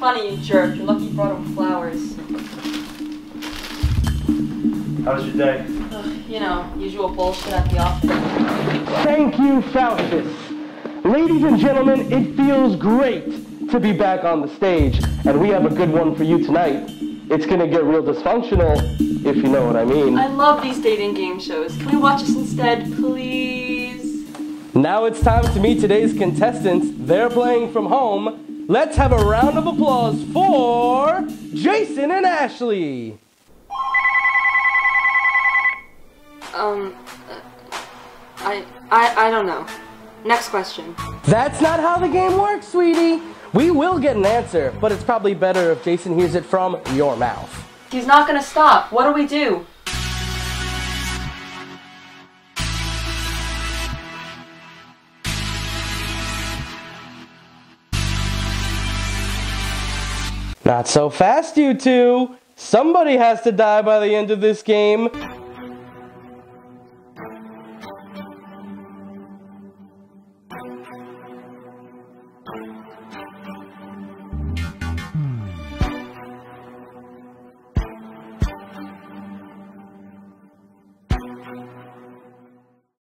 money, you jerk. You're lucky you brought him flowers. How was your day? Ugh, you know, usual bullshit at the office. Thank you, Faustus. Ladies and gentlemen, it feels great to be back on the stage, and we have a good one for you tonight. It's gonna get real dysfunctional, if you know what I mean. I love these dating game shows. Can we watch this instead, please? Now it's time to meet today's contestants. They're playing from home. Let's have a round of applause for Jason and Ashley. Um, uh, I, I, I don't know. Next question. That's not how the game works, sweetie. We will get an answer, but it's probably better if Jason hears it from your mouth. He's not gonna stop. What do we do? Not so fast, you two. Somebody has to die by the end of this game.